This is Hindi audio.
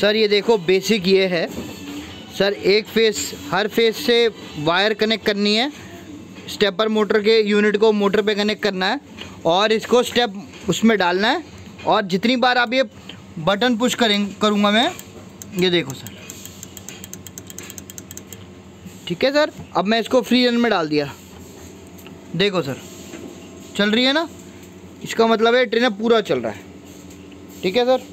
सर, ये देखो बेसिक ये है। सर, एक फेस, हर फेस से वायर कनेक्ट करनी है। स्टेपर मोटर के यूनिट को मोटर पे कनेक्ट करना है और इसको स्टेप उसमें डालना है। और जितनी बार आप ये बटन पुश करें, करूँगा मैं, ये देखो सर। ठीक है सर? अब मैं इसको फ्री रन में डाल दिया। देखो सर, चल रही है ना? इसका मतलब है ट्रेन पूरा चल रहा है। ठीक है सर?